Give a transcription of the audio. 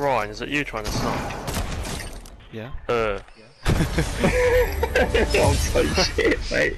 Ryan, is it you trying to snipe? Yeah. Uh. I'm so oh, shit, mate.